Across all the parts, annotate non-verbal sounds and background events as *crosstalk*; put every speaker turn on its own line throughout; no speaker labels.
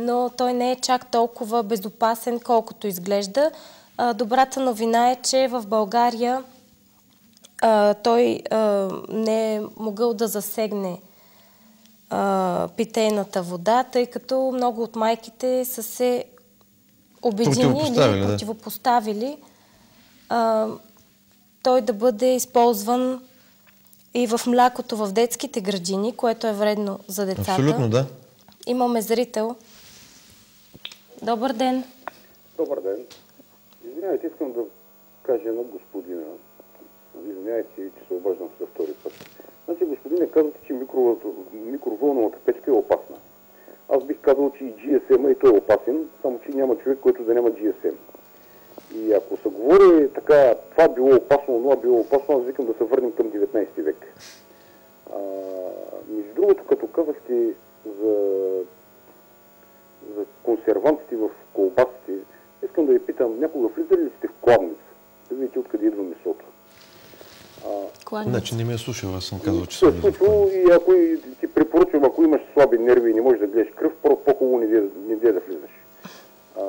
но той не е чак толкова безопасен, колкото изглежда. Добрата новина е, че в България той не е могъл да засегне питейната вода, тъй като много от майките са се обединили или противопоставили да. той да бъде използван и в млякото в детските градини, което е вредно за децата.
Абсолютно, да.
Имаме зрител. Добър ден.
Добър ден. Извинявайте, искам да кажа на господина. Извинявайте, че се обаждам за втори път. Значи, господине, казвате, че микровълновата печка е опасна. Аз бих казал, че и GSM и той е опасен, само че няма човек, който да няма GSM. И ако се говори така, това било опасно, това било опасно, аз викам да се върнем към 19 век. А, между другото, като казахте за, за консервантите в колбасите, искам да ви питам, някога влизали ли сте в кладница? Да видите откъде идва месото.
Значи не ме е слушал, аз съм казал, че
съм слушал и ако ти препоръчвам, ако имаш слаби нерви и не можеш да гледаш кръв, по-хубаво не, не да влизаш. А,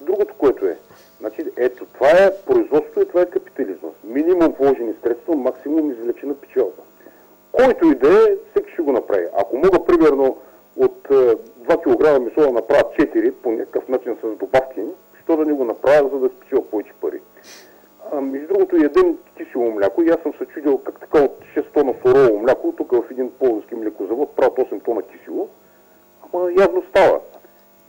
другото, което е, значи, ето, това е производството и това е капитализма. Минимум вложени средства, максимум извлечена печалба. Който и да е, всеки ще го направи. Ако мога, примерно, от 2 кг месо да направя 4 по някакъв начин с добавки, що да не го направя, за да спечеля повече пари. А, между другото, ядем кисело мляко и аз съм се чудил как така от 6 тона сурово мляко, тук в един полски млекозавод правят 8 тона кисело, ама явно става.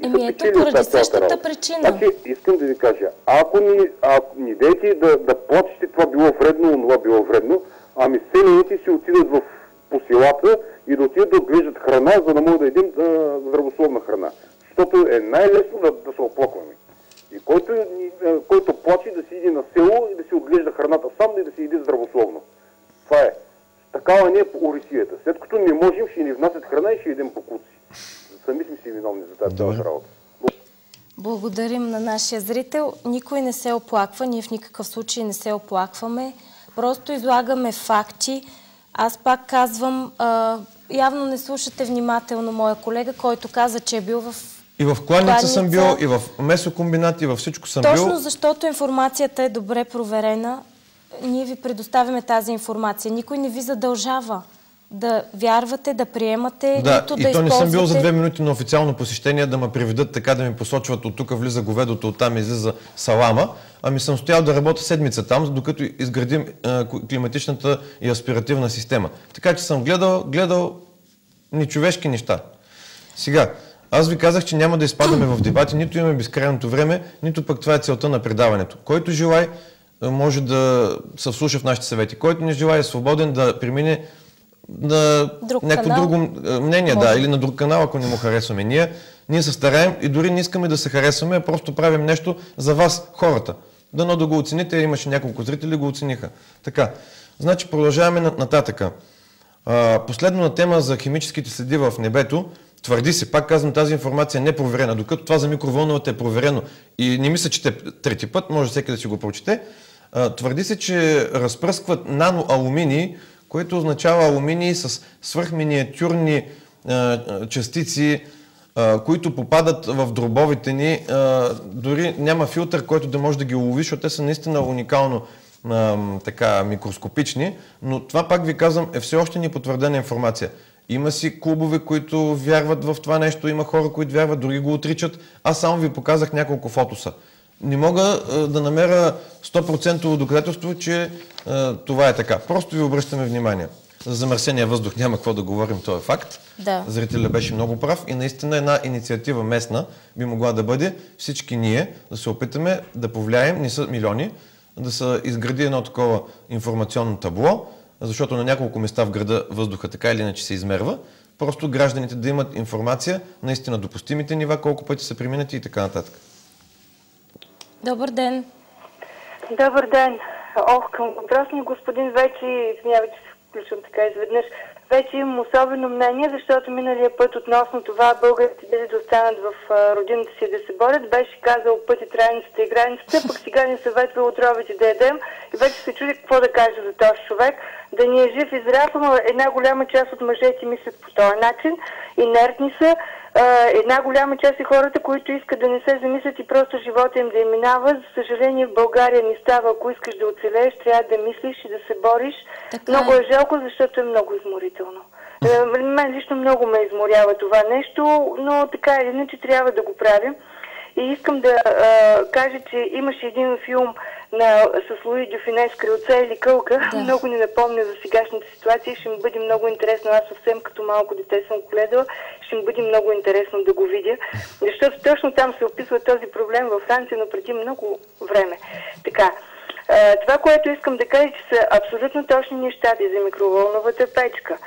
Еми ето поради същата причина.
Значи, искам да ви кажа, ако ни, ако ни дайте да, да плачете това било вредно, това било вредно, ами селените си отидат в, по селата и да отидат да отглеждат храна, за да могат да едим да, здравословна храна. Защото е най-лесно да, да се оплакваме. И който, който плаче да си иде на село и да си отглежда храната сам и да си иде здравословно. Това е. Такава не е по Орисията. След като не можем, ще ни внасят храна и ще идем по куци. Сами сме си виновни за тази цялата работа.
Благодарим на нашия зрител. Никой не се оплаква, ние в никакъв случай не се оплакваме. Просто излагаме факти. Аз пак казвам, а, явно не слушате внимателно моя колега, който каза, че е бил в
и в кланица съм бил, и в месокомбинат, и във всичко съм
Точно
бил.
Точно защото информацията е добре проверена, ние ви предоставяме тази информация. Никой не ви задължава да вярвате, да приемате,
да,
нито
да
и
то не съм бил за две минути на официално посещение да ме приведат така, да ми посочват от тук влиза говедото, от там излиза салама. Ами съм стоял да работя седмица там, докато изградим а, климатичната и аспиративна система. Така че съм гледал, гледал нечовешки неща. Сега, аз ви казах, че няма да изпадаме в дебати, нито имаме безкрайното време, нито пък това е целта на предаването. Който желай, може да се вслуша в нашите съвети. Който не желая е свободен да премине на друг някакво канал. друго мнение, може. да, или на друг канал, ако не му харесваме. Ние, ние се стараем и дори не искаме да се харесваме, а просто правим нещо за вас, хората. Дано да го оцените, имаше няколко зрители, го оцениха. Така, значи продължаваме нататъка. последно на тема за химическите следи в небето. Твърди се, пак казвам, тази информация е непроверена, докато това за микровълновата е проверено и не мисля, че те трети път, може всеки да си го прочете. Твърди се, че разпръскват наноалуминии, което означава алуминии с свръхминиатюрни частици, които попадат в дробовите ни. Дори няма филтър, който да може да ги улови, защото те са наистина уникално така микроскопични, но това пак ви казвам е все още непотвърдена информация. Има си клубове, които вярват в това нещо, има хора, които вярват, други го отричат. Аз само ви показах няколко фотоса. Не мога да намеря 100% доказателство, че това е така. Просто ви обръщаме внимание. За замърсения въздух няма какво да говорим, то е факт.
Да.
Зрителя беше много прав и наистина една инициатива местна би могла да бъде всички ние да се опитаме да повлияем, не са милиони, да се изгради едно такова информационно табло, защото на няколко места в града въздуха така или иначе се измерва. Просто гражданите да имат информация, наистина допустимите нива, колко пъти са преминати и така нататък.
Добър ден!
Добър ден! Ох, към въпросния господин вече, извинявайте, се включвам така изведнъж, вече имам особено мнение, защото миналия път относно това българите дали да останат в родината си да се борят, беше казал пъти трайницата и границата, пък сега ни съветва отровите да ядем и вече се чуди какво да кажа за този човек. Да ни е жив и здрав, но една голяма част от мъжете мислят по този начин, инертни са, една голяма част е хората, които искат да не се замислят и просто живота им да им минава. За съжаление в България не става. Ако искаш да оцелееш, трябва да мислиш и да се бориш. Така много е. е жалко, защото е много изморително. Мен лично много ме изморява това нещо, но така или иначе трябва да го правим. И искам да а, кажа, че имаше един филм на, с Луи Дюфине с крилца или кълка. Да. *laughs* Много ни напомня за сегашната ситуация. Ще ми бъде много интересно. Аз съвсем като малко дете съм гледала. Ще ми бъде много интересно да го видя. Защото точно там се описва този проблем във Франция, но преди много време. Така. Това, което искам да кажа, че са абсолютно точни нещата за микроволновата печка.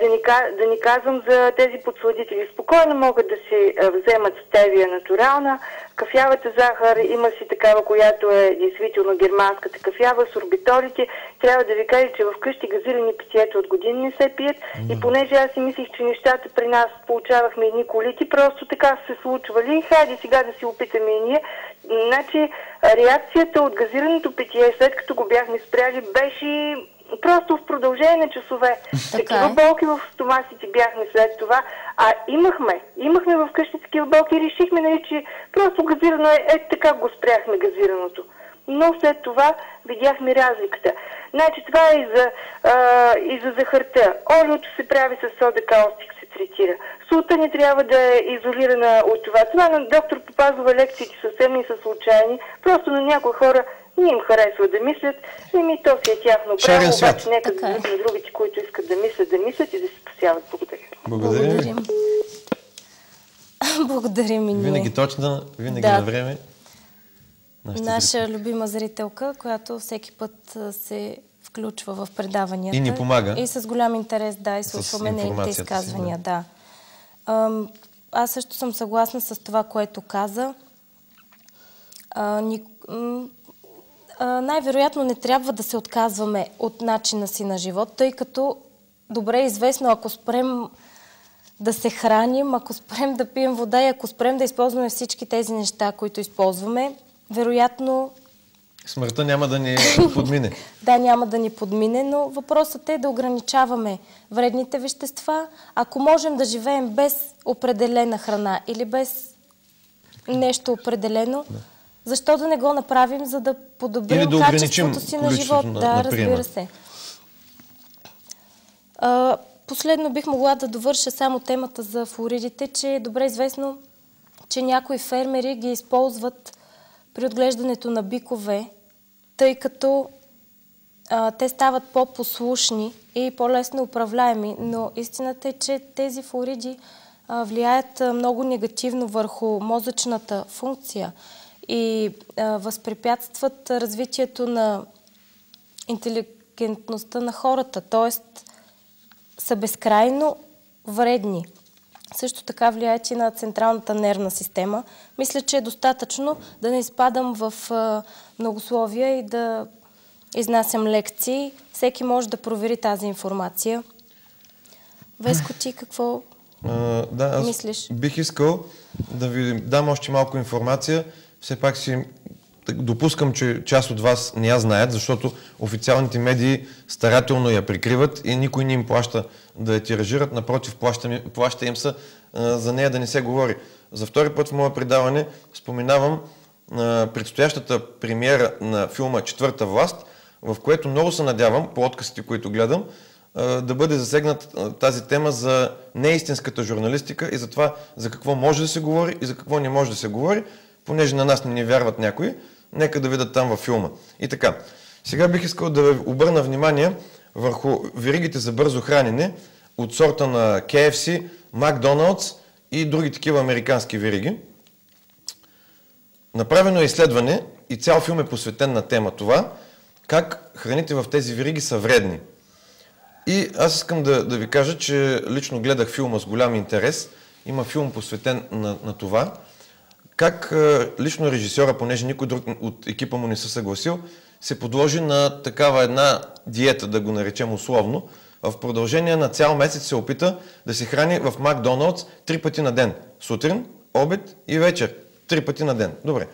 Да ни, да ни казвам за тези подсладители. Спокойно могат да си вземат стевия натурална. Кафявата захар има си такава, която е действително германската кафява. С орбиторите трябва да ви кажа, че вкъщи газирани питиета от години не се пият. Mm. И понеже аз си мислих, че нещата при нас получавахме едни колити, просто така се случвали. Хайде сега да си опитаме и ние. Значи, реакцията от газираното питие, след като го бяхме спряли, беше просто в продължение на часове. Такива е. болки в стомасите бяхме след това. А имахме, имахме в къщи такива болки и решихме, нали, че просто газирано е, е така го спряхме газираното. Но след това видяхме разликата. Значи това е и за, а, и за захарта. Олиото се прави с сода каустик, се третира. Султа не трябва да е изолирана от това. Това на доктор Попазова лекциите съвсем не са случайни. Просто на някои хора не им харесва да мислят, и ми то си е тяхно право, обаче нека да е. на другите, които искат да мислят, да мислят и да се спасяват. Благодаря.
Благодаря. Благодарим. *laughs*
Благодарим и ние.
Винаги точно, винаги да. на време.
Наша любима зрителка, която всеки път се включва в предаванията.
И ни помага.
И с голям интерес, да, и слушваме нейните изказвания, си, да. да. Аз също съм съгласна с това, което каза. А, ни, най-вероятно не трябва да се отказваме от начина си на живот, тъй като добре е известно, ако спрем да се храним, ако спрем да пием вода и ако спрем да използваме всички тези неща, които използваме, вероятно...
Смъртта няма да ни *coughs* подмине.
да, няма да ни подмине, но въпросът е да ограничаваме вредните вещества. Ако можем да живеем без определена храна или без нещо определено, да защо да не го направим, за да подобрим Или да качеството си на живот? На, да, разбира се. А, последно бих могла да довърша само темата за флоридите, че е добре известно, че някои фермери ги използват при отглеждането на бикове, тъй като а, те стават по-послушни и по-лесно управляеми. Но истината е, че тези флориди а, влияят много негативно върху мозъчната функция и а, възпрепятстват развитието на интелигентността на хората, т.е. са безкрайно вредни. Също така влияят и на централната нервна система. Мисля, че е достатъчно да не изпадам в многословия и да изнасям лекции. Всеки може да провери тази информация. Веско, ти какво а, да, аз мислиш?
Бих искал да ви дам още малко информация все пак си допускам, че част от вас не я знаят, защото официалните медии старателно я прикриват и никой не им плаща да я тиражират. Напротив, плаща, плаща им се за нея да не се говори. За втори път в мое предаване споменавам предстоящата премиера на филма Четвърта власт, в което много се надявам, по откъсите, които гледам, да бъде засегнат тази тема за неистинската журналистика и за това за какво може да се говори и за какво не може да се говори понеже на нас не ни вярват някои, нека да видят там във филма. И така, сега бих искал да обърна внимание върху веригите за бързо хранене от сорта на KFC, Макдоналдс и други такива американски вериги. Направено е изследване и цял филм е посветен на тема това, как храните в тези вериги са вредни. И аз искам да, да ви кажа, че лично гледах филма с голям интерес. Има филм посветен на, на това как лично режисьора, понеже никой друг от екипа му не се съгласил, се подложи на такава една диета, да го наречем условно. В продължение на цял месец се опита да се храни в Макдоналдс три пъти на ден. Сутрин, обед и вечер. Три пъти на ден. Добре.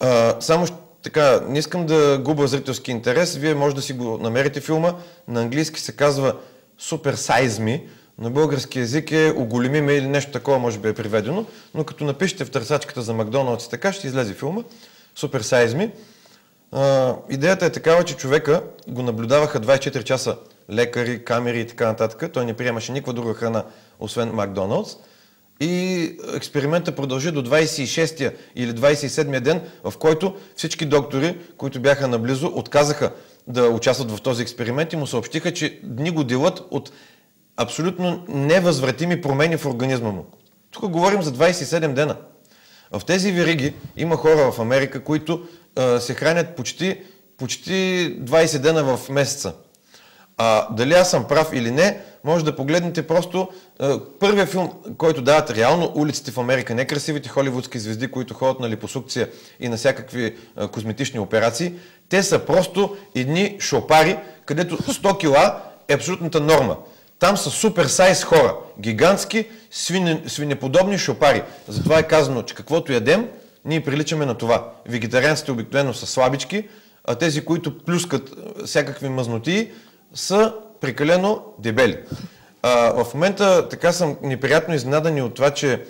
А, само така, не искам да губа зрителски интерес. Вие може да си го намерите филма. На английски се казва Super Size Me, На български язик е оголеми ме или нещо такова може би е приведено, но като напишете в търсачката за Макдоналдс така ще излезе филма. Супер Me. идеята е такава, че човека го наблюдаваха 24 часа лекари, камери и така нататък. Той не приемаше никаква друга храна, освен Макдоналдс. И експеримента продължи до 26-я или 27-я ден, в който всички доктори, които бяха наблизо, отказаха да участват в този експеримент и му съобщиха, че дни го делат от абсолютно невъзвратими промени в организма му. Тук говорим за 27 дена. В тези вериги има хора в Америка, които а, се хранят почти, почти 20 дена в месеца. А дали аз съм прав или не, може да погледнете просто а, първия филм, който дават реално улиците в Америка, не красивите холивудски звезди, които ходят на липосукция и на всякакви а, козметични операции. Те са просто едни шопари, където 100 кила е абсолютната норма. Там са супер сайз хора, гигантски, свине, свинеподобни шопари. Затова е казано, че каквото ядем, ние приличаме на това. Вегетарианците обикновено са слабички, а тези, които плюскат всякакви мазнотии, са прекалено дебели. А, в момента така съм неприятно изненадан от това, че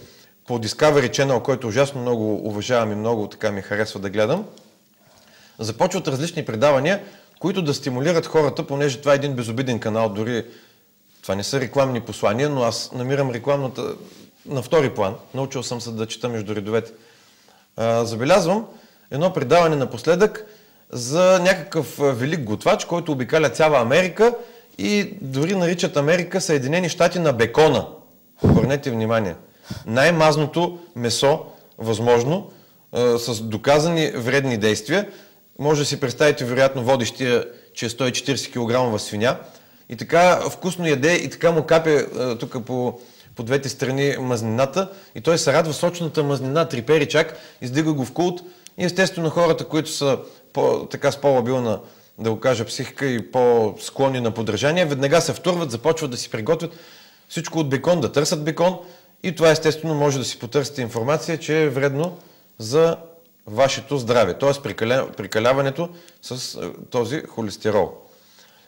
по Discovery Channel, който ужасно много уважавам и много така ми харесва да гледам, започват различни предавания, които да стимулират хората, понеже това е един безобиден канал, дори това не са рекламни послания, но аз намирам рекламната на втори план. Научил съм се да чета между редовете. А, забелязвам едно предаване напоследък за някакъв велик готвач, който обикаля цяла Америка и дори наричат Америка Съединени щати на бекона. Обърнете внимание. Най-мазното месо, възможно, с доказани вредни действия. Може да си представите, вероятно, водещия, че е 140 кг свиня. И така вкусно яде и така му капе тук по, по двете страни мазнината и той се радва сочната мазнина, трипери чак, издига го в култ и естествено хората, които са по, така с по-лабилна, да го кажа, психика и по-склонни на подражание, веднага се втурват, започват да си приготвят всичко от бекон, да търсят бекон и това естествено може да си потърсите информация, че е вредно за вашето здраве, т.е. прикаляването с този холестерол.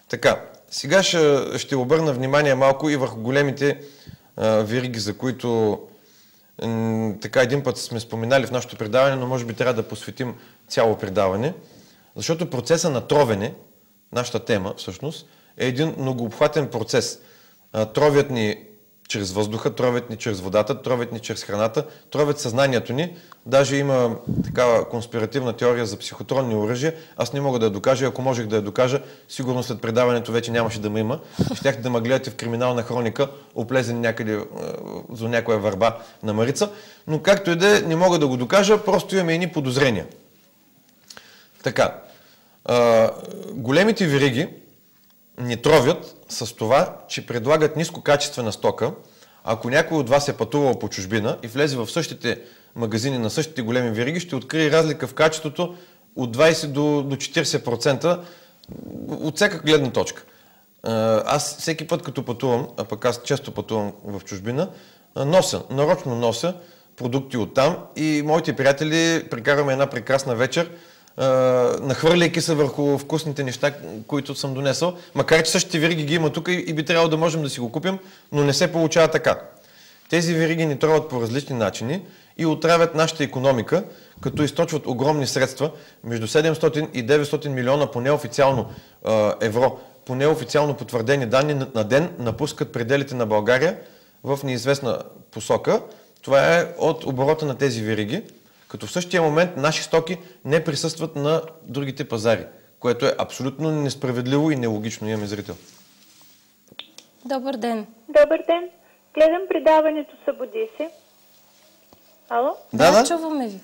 Така, сега ще, ще обърна внимание малко и върху големите а, вириги, за които така един път сме споменали в нашото предаване, но може би трябва да посветим цяло предаване, защото процеса на тровене, нашата тема всъщност, е един многообхватен процес. Тровят ни чрез въздуха, тровят ни чрез водата, тровят ни чрез храната, тровят съзнанието ни. Даже има такава конспиративна теория за психотронни оръжия. Аз не мога да я докажа. Ако можех да я докажа, сигурно след предаването вече нямаше да ме има. Щяхте да ме гледате в криминална хроника, оплезен някъде за някоя върба на Марица. Но както и да е, не мога да го докажа, просто имаме едни подозрения. Така, а, големите вириги, ни тровят с това, че предлагат нискокачествена стока. Ако някой от вас е пътувал по чужбина и влезе в същите магазини на същите големи вериги, ще открие разлика в качеството от 20 до, до 40% от всяка гледна точка. Аз всеки път като пътувам, а пък аз често пътувам в чужбина, нося, нарочно нося продукти от там и моите приятели прекараме една прекрасна вечер нахвърляйки се върху вкусните неща, които съм донесъл. Макар, че същите вириги ги има тук и би трябвало да можем да си го купим, но не се получава така. Тези вириги ни троват по различни начини и отравят нашата економика, като източват огромни средства, между 700 и 900 милиона по неофициално евро, по неофициално потвърдени данни на ден напускат пределите на България в неизвестна посока. Това е от оборота на тези вириги като в същия момент наши стоки не присъстват на другите пазари, което е абсолютно несправедливо и нелогично. Имаме зрител.
Добър ден.
Добър ден. Гледам предаването Събуди се. Ало?
Да, да, чуваме ви.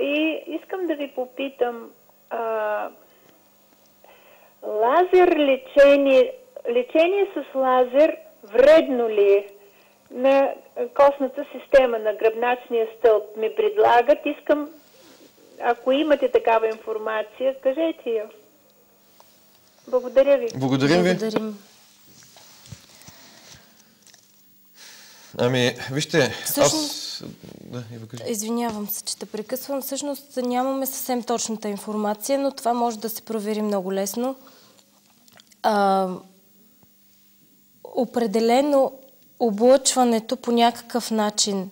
И искам да ви попитам, а, лазер лечение, лечение с лазер вредно ли е? На костната система, на гръбначния стълб ми предлагат. Искам, ако имате такава информация, кажете я. Благодаря ви.
Благодарим ви. Благодарим. Ами, вижте, Всъщност... аз...
Да, Извинявам се, че те прекъсвам. Всъщност нямаме съвсем точната информация, но това може да се провери много лесно. А, определено облъчването по някакъв начин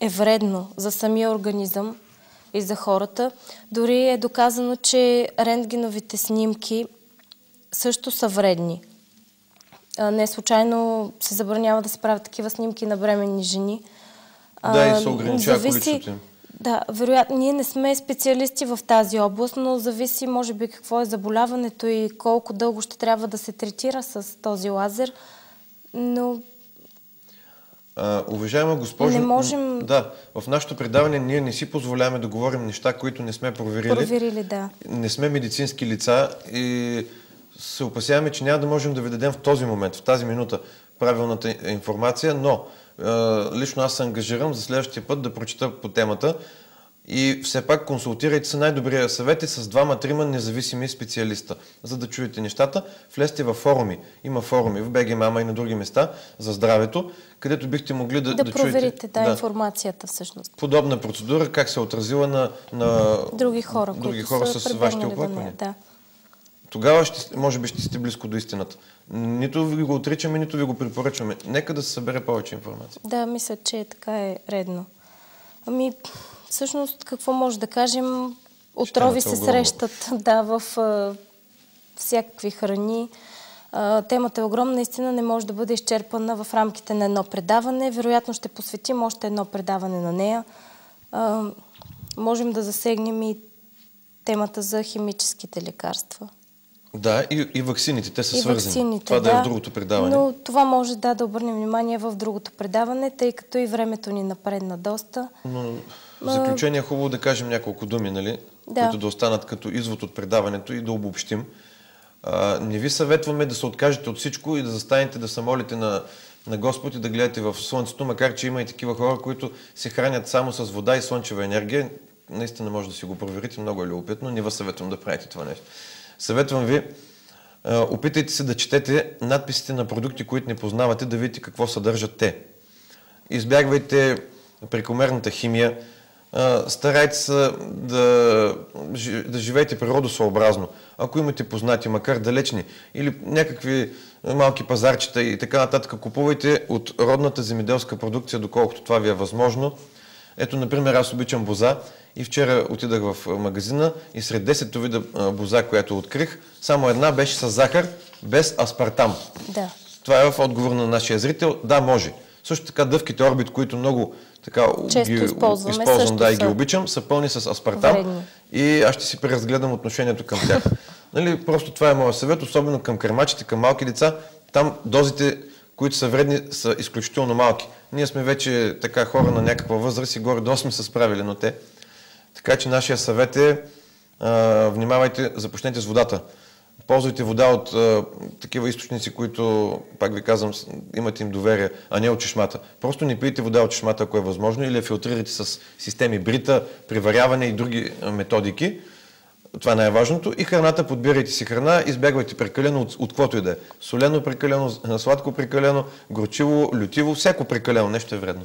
е вредно за самия организъм и за хората. Дори е доказано, че рентгеновите снимки също са вредни. Не случайно се забранява да се правят такива снимки на бременни жени.
Да, и се ограничава зависи... количеството.
Да, вероятно. Ние не сме специалисти в тази област, но зависи, може би, какво е заболяването и колко дълго ще трябва да се третира с този лазер. Но
а, уважаема госпожо,
не можем...
да, в нашето предаване ние не си позволяваме да говорим неща, които не сме проверили.
Проверили, да.
Не сме медицински лица и се опасяваме, че няма да можем да ви дадем в този момент, в тази минута правилната информация, но е, лично аз се ангажирам за следващия път да прочита по темата и все пак консултирайте се най-добрия съвет и с двама-трима независими специалиста, за да чуете нещата. Влезте във форуми. Има форуми в БГ Мама и на други места за здравето, където бихте могли да,
да, да проверите да, да, информацията всъщност.
Подобна процедура, как се е отразила на, на
други хора,
други хора с вашите оплаквания. Да. Тогава ще, може би ще сте близко до истината. Нито ви го отричаме, нито ви го препоръчваме. Нека да се събере повече информация.
Да, мисля, че така е редно. Ами, всъщност, какво може да кажем? Отрови се огромно. срещат *laughs* да, в а, всякакви храни. А, темата е огромна, наистина не може да бъде изчерпана в рамките на едно предаване. Вероятно ще посветим още едно предаване на нея. А, можем да засегнем и темата за химическите лекарства.
Да, и, и ваксините, те са и свързани. Ваксините, това да, да е в другото предаване.
Но това може да, да обърнем внимание в другото предаване, тъй като и времето ни напредна доста.
Но в заключение е хубаво да кажем няколко думи, нали? Да. които да останат като извод от предаването и да обобщим. А, не ви съветваме да се откажете от всичко и да застанете да се молите на, на Господ и да гледате в Слънцето, макар че има и такива хора, които се хранят само с вода и слънчева енергия. Наистина може да си го проверите, много е любопитно. Не ви съветвам да правите това нещо. Съветвам ви, опитайте се да четете надписите на продукти, които не познавате, да видите какво съдържат те. Избягвайте прекомерната химия, старайте се да, да живеете природосъобразно. Ако имате познати, макар далечни, или някакви малки пазарчета и така нататък, купувайте от родната земеделска продукция, доколкото това ви е възможно. Ето, например, аз обичам боза и вчера отидах в магазина и сред 10 вида боза, която открих, само една беше с захар, без аспартам.
Да.
Това е в отговор на нашия зрител. Да, може. Също така дъвките орбит, които много така
Често ги използваме,
използвам, да, и ги обичам, са пълни с аспартам. Вредни. И аз ще си преразгледам отношението към тях. *laughs* нали, просто това е моят съвет, особено към кремачите, към малки деца. Там дозите, които са вредни, са изключително малки. Ние сме вече така хора на някаква възраст и горе-долу сме се справили, но те така че нашия съвет е, а, внимавайте, започнете с водата. Ползвайте вода от а, такива източници, които, пак ви казвам, имате им доверие, а не от чешмата. Просто не пийте вода от чешмата, ако е възможно, или я филтрирайте с системи брита, приваряване и други методики. Това е най-важното. И храната, подбирайте си храна, избягвайте прекалено от, от каквото и да е. Солено прекалено, сладко прекалено, горчиво, лютиво, всяко прекалено нещо е вредно.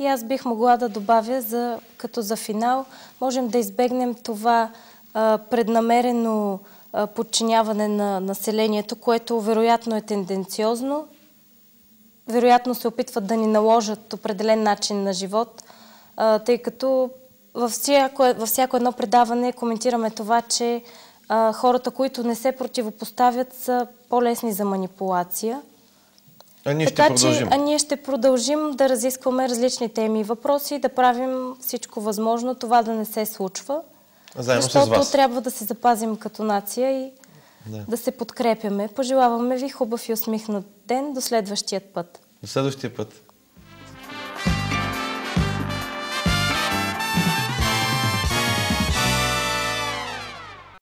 И аз бих могла да добавя, за, като за финал, можем да избегнем това а, преднамерено подчиняване на населението, което вероятно е тенденциозно. Вероятно се опитват да ни наложат определен начин на живот, тъй като във всяко, във всяко едно предаване коментираме това, че хората, които не се противопоставят, са по-лесни за манипулация.
А ние така, ще продължим.
Че, а ние ще продължим да разискваме различни теми и въпроси да правим всичко възможно това да не се случва.
Заедно
защото
с вас.
трябва да се запазим като нация и да. да се подкрепяме. Пожелаваме ви хубав и усмихнат ден. До следващия път.
До следващия път.